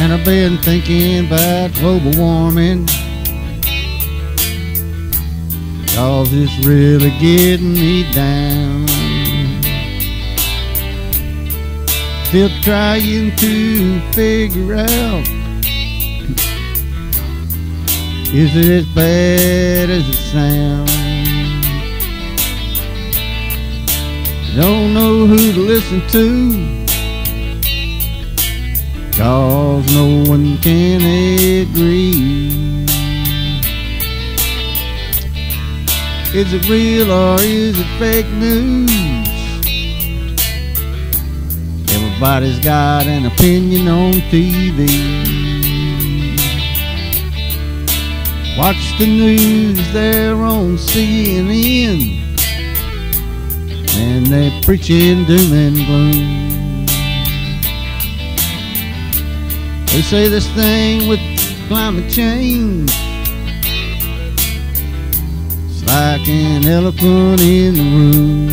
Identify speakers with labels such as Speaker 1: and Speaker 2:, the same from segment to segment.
Speaker 1: And I've been thinking about global warming. Cause it's really getting me down. Still trying to figure out Is it as bad as it sounds? Don't know who to listen to Cause no one can agree Is it real or is it fake news? Everybody's got an opinion on TV. Watch the news, they're on CNN. And they're preaching doom and gloom. They say this thing with climate change it's like an elephant in the room.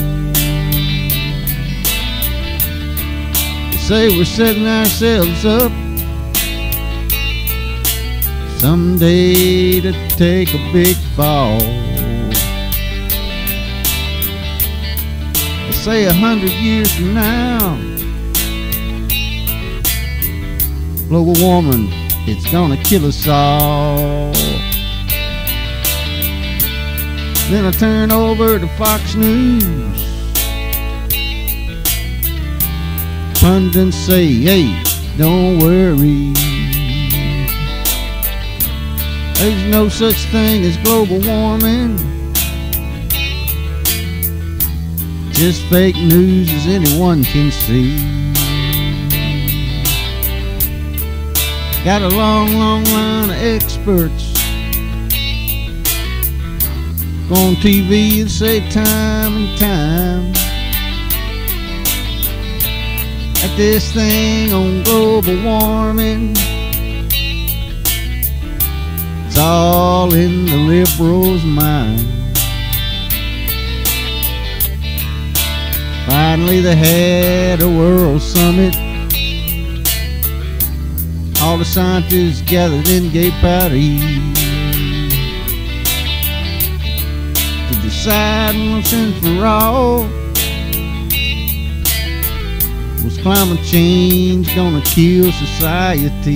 Speaker 1: They say we're setting ourselves up someday to take a big fall. They say a hundred years from now, global warming, it's gonna kill us all. Then I turn over to Fox News. Pundits say, hey, don't worry. There's no such thing as global warming. Just fake news as anyone can see. Got a long, long line of experts. Go on TV and say time and time. At this thing on global warming It's all in the liberals' mind. Finally they had a world summit All the scientists gathered in Gay Paris to decide once and for all was climate change gonna kill society?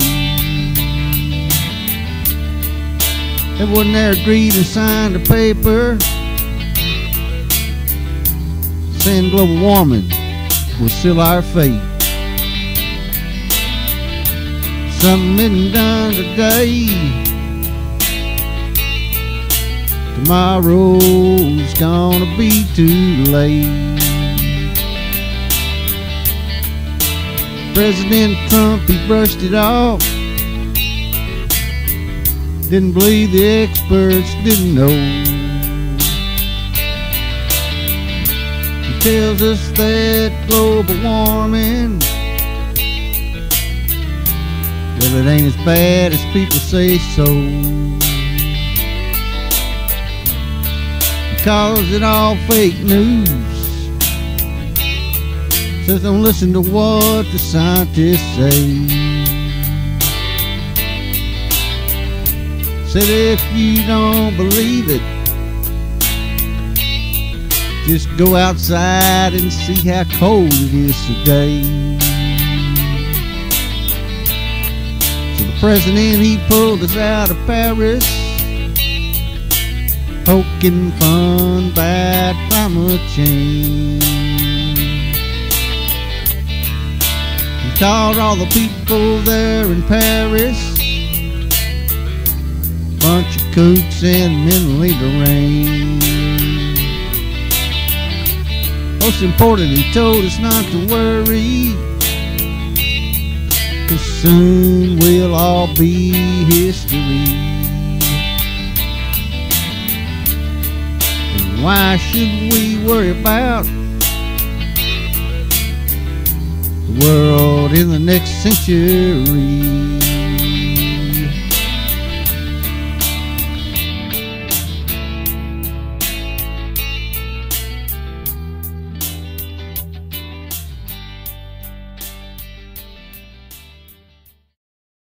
Speaker 1: Everyone there agreed and signed a paper saying global warming will seal our fate. Something isn't done today Tomorrow's gonna be too late. President Trump, he brushed it off. Didn't believe the experts, didn't know. He tells us that global warming, well, it ain't as bad as people say so. Cause it all fake news. Says don't listen to what the scientists say. Said if you don't believe it, just go outside and see how cold it is today. President he pulled us out of Paris poking fun about climate change. He called all the people there in Paris bunch of coots and mentally deranged. Most important, he told us not to worry. Cause soon we'll all be history. And why should we worry about the world in the next century?